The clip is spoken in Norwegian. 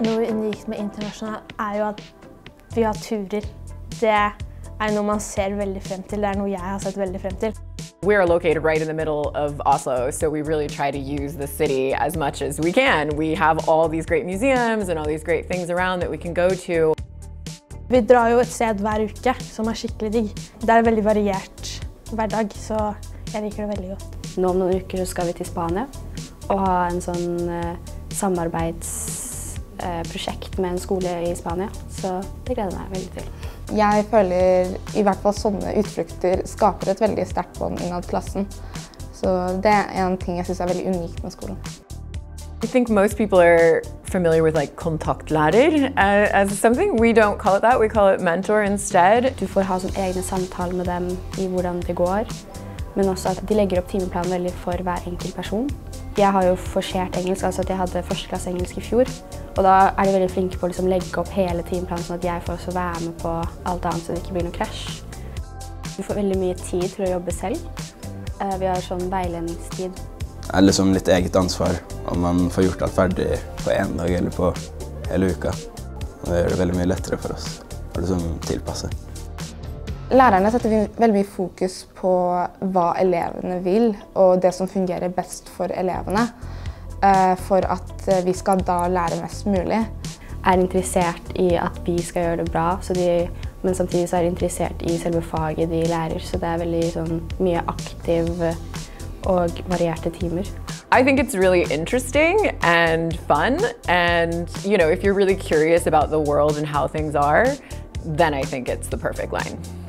Noe unikt med internasjonal er jo at vi har turer. Det er noe man ser veldig frem til. Det er noe jeg har sett veldig frem til. We are located right in the middle of Oslo, so we really try to use the city as much as we can. We have all these great museums and all these great things around that we can go to. Vi drar jo et sted hver uke som er skikkelig digg. Det er en veldig variert hverdag, så jeg liker det veldig godt. Nå om noen uker skal vi til Spania og ha en sånn eh, samarbeidsprosjekt med en skole i Spania. Så det gleder jeg meg veldig til. Jeg føler i hvert fall sånne utflukter skaper et veldig sterkt bånd innad klassen. Så det er en ting jeg syns er veldig unikt med skolen. I think most people are familiar with like kontaktlærer uh, as something. We don't call it that, we call it mentor instead. Du får ha sånn egne samtaler med dem i hvordan det går, men også at de legger opp timeplanen veldig for hver enkelt person. Jeg har jo forsert engelsk, altså at jeg hadde førsteklasse engelsk i fjor. Og da er de veldig flinke på å liksom legge opp hele timeplanen, sånn at jeg får også være med på alt annet, så det ikke blir noe krasj. Du får veldig mye tid til å jobbe selv. Eh, Vi har sånn veiledningstid. Det er liksom litt eget ansvar om man får gjort alt ferdig på én dag eller på hele uka. Og det gjør det veldig mye lettere for oss å liksom tilpasse. Lærerne setter veldig mye fokus på hva elevene vil, og det som fungerer best for elevene, eh, for at eh, vi skal da lære mest mulig. Er interessert i at vi skal gjøre det bra, så de, men samtidig så er de interessert i selve faget de lærer. Så det er veldig sånn, mye aktiv og varierte timer. I think it's really interesting and fun. And, you know, if you're really curious about the world and how things are, then I think it's the perfect line.